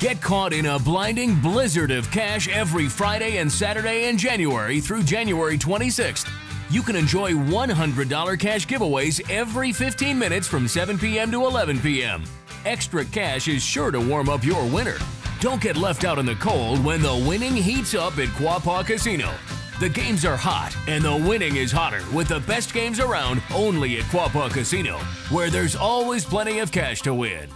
Get caught in a blinding blizzard of cash every Friday and Saturday in January through January 26th. You can enjoy $100 cash giveaways every 15 minutes from 7 p.m. to 11 p.m. Extra cash is sure to warm up your winter. Don't get left out in the cold when the winning heats up at Quapaw Casino. The games are hot and the winning is hotter with the best games around only at Quapaw Casino, where there's always plenty of cash to win.